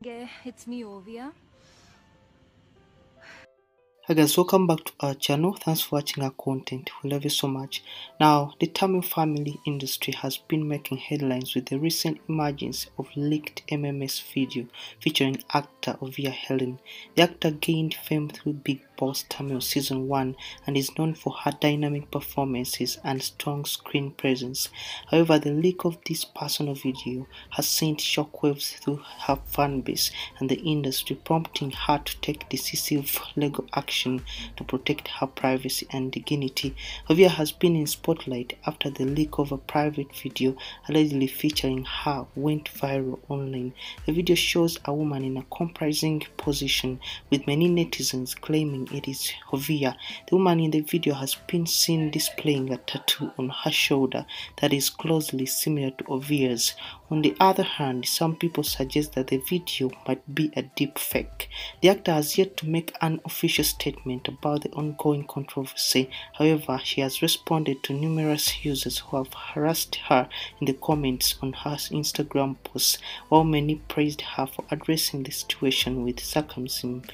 It's me, Oviya. Hi guys, welcome back to our channel. Thanks for watching our content. We love you so much. Now, the Tamil family industry has been making headlines with the recent emergence of leaked MMS video featuring actor Oviya Helen. The actor gained fame through Bigg Boss Tamil season 1 and is known for her dynamic performances and strong screen presence. However, the leak of this personal video has sent shockwaves through her fanbase and the industry, prompting her to take decisive legal action to protect her privacy and dignity. Oviya has been in spotlight after the leak of a private video allegedly featuring her went viral online. The video shows a woman in a compromising position with many netizens claiming it is Oviya. The woman in the video has been seen displaying a tattoo on her shoulder that is closely similar to Oviya's. On the other hand, some people suggest that the video might be a deep fake. The actor has yet to make an official statement about the ongoing controversy. However, she has responded to numerous users who have harassed her in the comments on her Instagram posts, while many praised her for addressing the situation with circumspect.